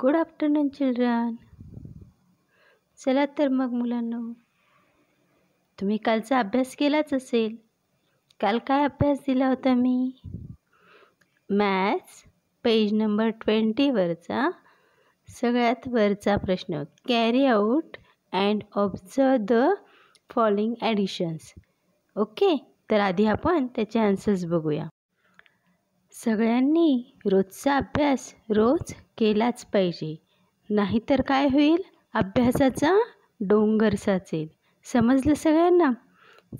Good afternoon children. चला तर मग मुलांनो. तुम्ही कालचा अभ्यास केलाच असेल. काल काय अभ्यास दिला होता मी? मॅथ्स पेज नंबर ट्वेंटीवरचा सगळ्यात वरचा प्रश्न. Carry out and observe the following additions. Okay तर आधी आपण त्याचे आन्सर्स बघूया. सगळ्यांनी रोजचा अभ्यास रोज केलाच पाहिजे. नाहीतर काय होईल? अभ्यासाचा डोंगर साचेल. समजलं सगळ्यांना?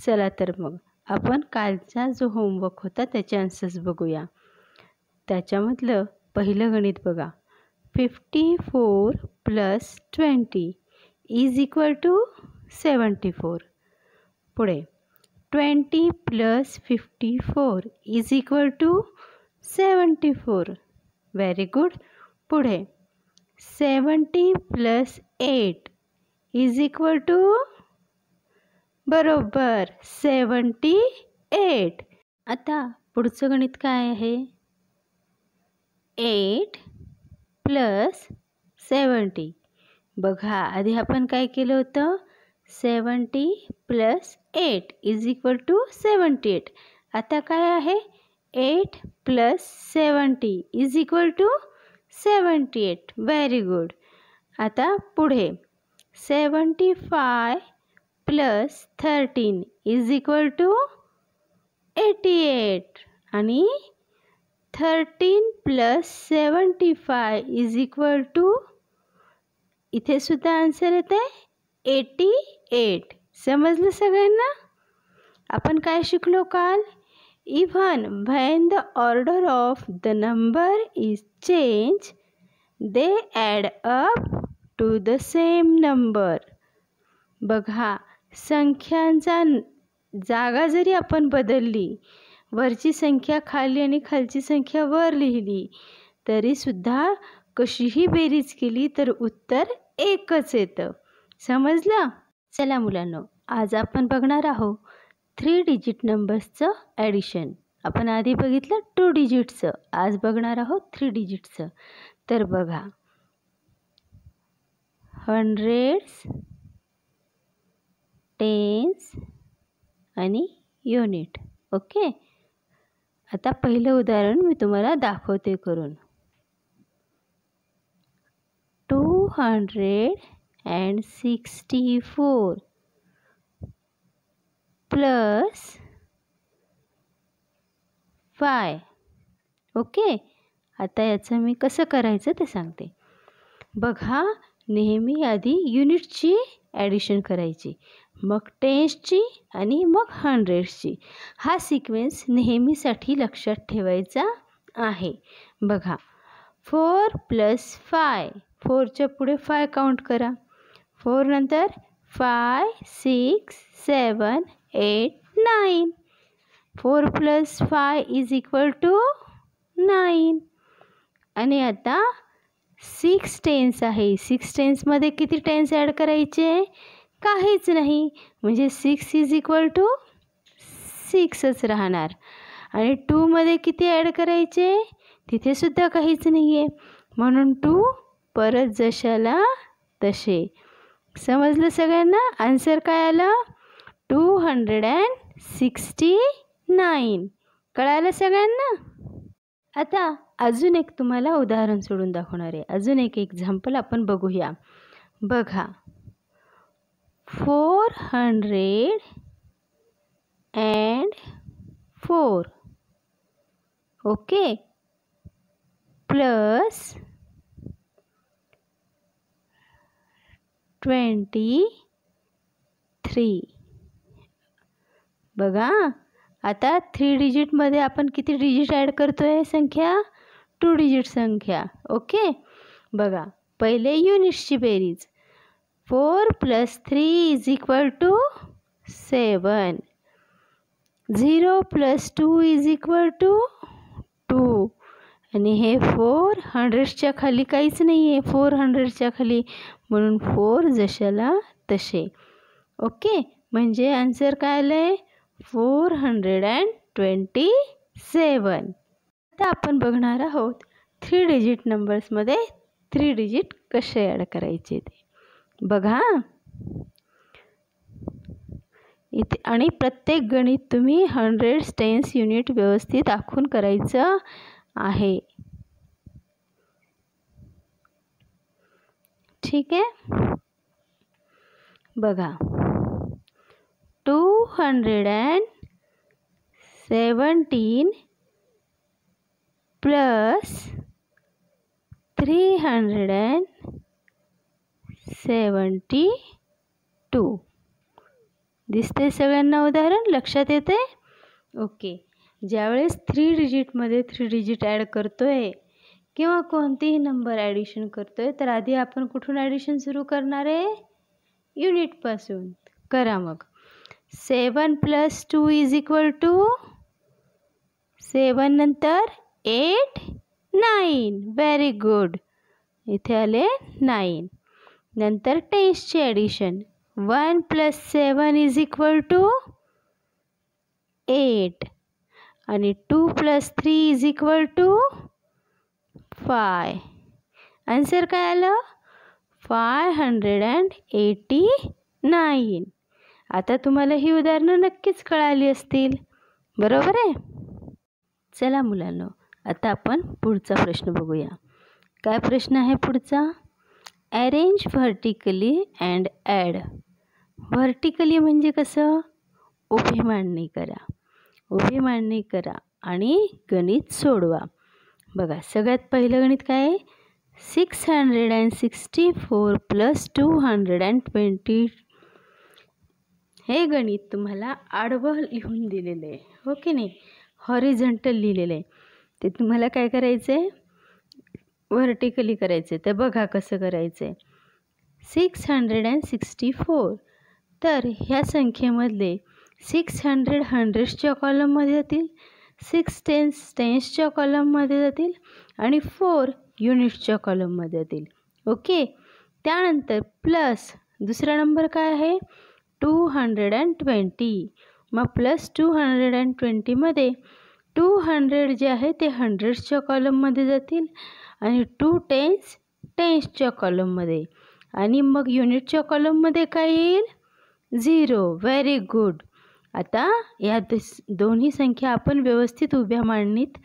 चला तर मग आपण कालचा जो होमवर्क होता त्याचे आन्सर्स बघूया. त्याच्यामधलं पहिलं गणित बघा. Fifty four plus twenty is equal to seventy four पुढे twenty plus fifty four is equal to seventy four. Very good पुढे. Seventy plus eight is equal to बरोबर. Seventy eight. आता पुढचं गणित काय आहे? एट प्लस सेवन्टी बघा आधी आपण काय केलं होतं? Seventy plus eight is equal to seventy eight आता काय आहे? Eight plus seventy is equal to seventy eight. Very good आता पुढे. Seventy five plus thirteen is equal to eighty eight. आणि thirteen plus seventy five is equal to इथे सुद्धा answer येत आहे एटी एट. समजलं सगळ्यांना? आपण काय शिकलो काल? Even when the order of the number is change they add up to the same number बघा संख्यांचा जागा जरी आपण बदलली वरची संख्या खाली आणि खालची संख्या वर लिहिली तरीसुद्धा कशीही बेरीज केली तर उत्तर एकच येतं. समजलं? चला मुलांनो आज आपण बघणार आहोत थ्री डिजिट नंबर्सचं ॲडिशन. आपण आधी बघितलं टू डिजिटचं. आज बघणार आहोत थ्री डिजिटचं. तर बघा. हंड्रेड्स टेन्स आणि युनिट. ओके? आता पहिलं उदाहरण मी तुम्हाला दाखवते करून. Two hundred and sixty four. Plus five. Okay? आता याचं मी कसं करायचं ते सांगते. बघा नेहमी आधी युनिटची ॲडिशन करायची. मग टेन्सची आणि मग हंड्रेड्सची हा सिक्वेन्स नेहमीसाठी लक्षात ठेवायचा आहे. बघा फोर प्लस फाय. फोरच्या पुढे फाय काउंट करा. फोर नंतर five six seven eight nine four plus five is equal to nine आणि आता सिक्स टेन्स आहे. सिक्स टेन्समध्ये किती टेन्स ॲड करायचे? काहीच नाही. म्हणजे सिक्स इज इक्वल टू सिक्सच राहणार. आणि टूमध्ये किती ॲड करायचे? तिथेसुद्धा काहीच नाही आहे म्हणून टू परत जशाला तसे. समजलं सगळ्यांना? आन्सर काय आलं? Two hundred and sixty nine कळालं सगळ्यांना? आता अजून एक तुम्हाला उदाहरण सोडून दाखवणार आहे. अजून एक एक्झाम्पल आपण बघूया. बघा. Four hundred and four okay? Plus twenty three. बघा. आता थ्री डिजिटमध्ये आपण किती डिजिट ॲड करतो आहे संख्या? टू डिजिट संख्या. ओके बघा. पहिले युनिट्सची बेरीज. Four plus three is equal to seven zero plus two is equal to two आणि हे फोर हंड्रेडच्या खाली काहीच नाही आहे फोर हंड्रेडच्या खाली. म्हणून फोर जशाला तसे ओके म्हणजे आन्सर काय आलं आहे four hundred and twenty seven. आता आपण बघणार आहोत थ्री डिजिट नंबर्समध्ये थ्री डिजिट कसे ॲड करायचे ते. बघा. इथे आणि प्रत्येक गणित तुम्ही हंड्रेड टेन्स युनिट व्यवस्थित आखून करायचं आहे. ठीक आहे? बघा. Two hundred and seventeen plus three hundred and seventy two दिसते सगळ्यांना उदाहरण? लक्षात येते ओके. ज्यावेळेस थ्री डिजिटमध्ये थ्री डिजिट ॲड करतो आहे किंवा कोणतेही नंबर ॲडिशन करतो आहे तर आधी आपण कुठून ॲडिशन सुरू करणार आहे? युनिटपासून करा मग. Seven plus two is equal to seven नंतर एट नाईन. व्हेरी गुड इथे आले नाईन. नंतर टेन्सचे addition one plus seven is equal to eight. आणि two plus three is equal to five. Answer काय आलं? Five hundred and eighty nine. आता तुम्हाला ही उदाहरणं नक्कीच कळाली असतील. बरोबर आहे? चला मुलांनो आता आपण पुढचा प्रश्न बघूया. काय प्रश्न आहे पुढचा? Arrange vertically and add vertically म्हणजे कसं? उभी मांडणी करा. उभी मांडणी करा आणि गणित सोडवा. बघा सगळ्यात पहिलं गणित काय आहे? Six hundred and sixty four plus two hundred and twenty हे गणित तुम्हाला आडवं लिहून दिलेलं आहे हो की नाही? हॉरिझंटल लिहिलेलं आहे. ते तुम्हाला काय करायचं आहे व्हर्टिकली करायचं आहे तर बघा कसं करायचं आहे six hundred and sixty four तर ह्या संख्येमधले सिक्स हंड्रेड हंड्रेड्सच्या कॉलममध्ये जातील सिक्स टेन्स टेन्सच्या कॉलममध्ये जातील आणि फोर युनिट्सच्या कॉलममध्ये जातील. ओके त्यानंतर प्लस दुसरा नंबर काय आहे? Two hundred and twenty. मग प्लस टू हंड्रेड अँड ट्वेंटीमध्ये टू हंड्रेड जे आहे ते हंड्रेड्सच्या कॉलममध्ये जातील आणि टू टेन्स टेन्सच्या कॉलममध्ये आणि मग युनिटच्या कॉलममध्ये काय येईल? झिरो. Very good. आता या दोन्ही संख्या आपण व्यवस्थित उभ्या मांडणीत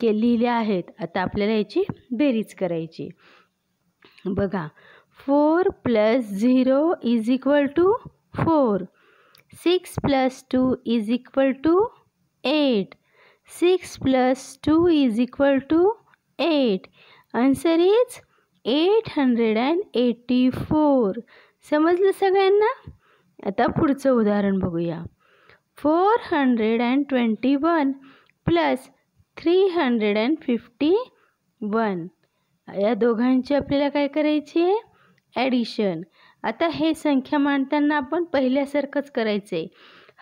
केलेल्या आहेत. आता आपल्याला याची बेरीज करायची. बघा. Four plus zero is equal to four. Six plus two is equal to eight. Six plus two is equal to eight. Answer is eight hundred and eighty four. समजलं सगळ्यांना? आता पुढचं उदाहरण बघूया. Four hundred and twenty one plus three hundred and fifty one. या दोघांची आपल्याला काय करायची आहे? ॲडिशन. आता हे संख्या मांडताना आपण पहिल्यासारखंच करायचं आहे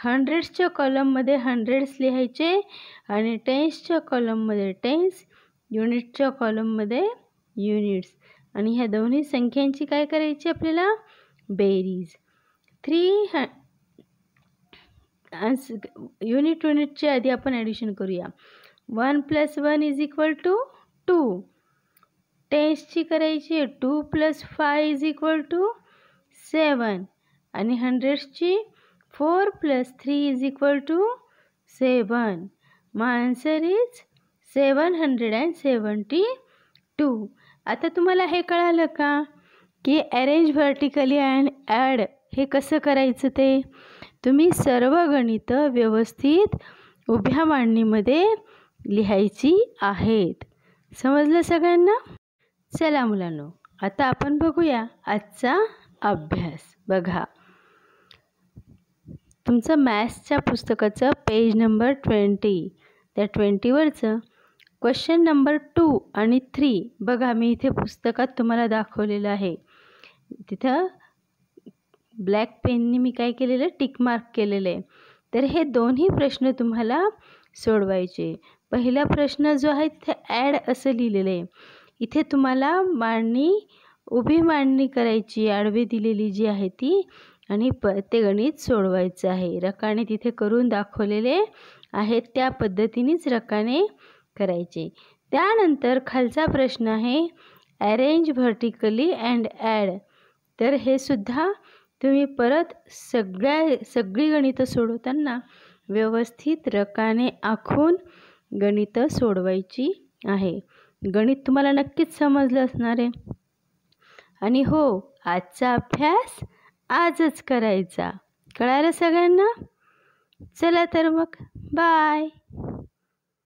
हंड्रेड्सच्या कॉलममध्ये हंड्रेड्स लिहायचे आणि टेन्सच्या कॉलममध्ये टेन्स युनिटच्या कॉलममध्ये युनिट्स आणि ह्या दोन्ही संख्यांची काय करायची आपल्याला? बेरीज. थ्री ह युनिट युनिटची आधी आपण ॲडिशन करूया. One plus one is equal to two टेन्सची करायची two plus five is equal to seven. आणि हंड्रेड्सची four plus three is equal to seven मग answer is seven hundred and seventy two आता तुम्हाला हे कळालं का? की अरेंज व्हर्टिकली अँड ॲड हे कसं करायचं ते? तुम्ही सर्व गणितं व्यवस्थित उभ्या मांडणीमध्ये लिहायची आहेत. समजलं सगळ्यांना? चला मुलांनो आता आपण बघूया आजचा अभ्यास. बघा. तुमचं मॅथ्सच्या पुस्तकाचं पेज नंबर ट्वेंटी. त्या ट्वेंटीवरचं क्वेश्चन नंबर टू आणि थ्री बघा मी इथे पुस्तकात तुम्हाला दाखवलेलं आहे. तिथं ब्लॅक पेननी मी काय केलेलं? टिक मार्क केलेलं आहे. तर हे दोन्ही प्रश्न तुम्हाला सोडवायचे. पहिला प्रश्न जो आहे तिथे ॲड असं लिहिलेलं आहे. इथे तुम्हाला मांडणी उभी मांडणी करायची आडवी दिलेली जी आहे ती आणि प ते गणित सोडवायचं आहे. रकाने तिथे करून दाखवलेले आहेत त्या पद्धतीनेच रकाने करायचे. त्यानंतर खालचा प्रश्न आहे अरेंज व्हर्टिकली अँड ॲड तर हे सुद्धा तुम्ही परत सगळ्या सगळी गणितं सोडवताना व्यवस्थित रकाने आखून गणितं सोडवायची आहे. गणित तुम्हाला नक्कीच समजलं असणार आहे. आणि हो आजचा अभ्यास आजच करायचा. कळालं सगळ्यांना? चला तर मग. बाय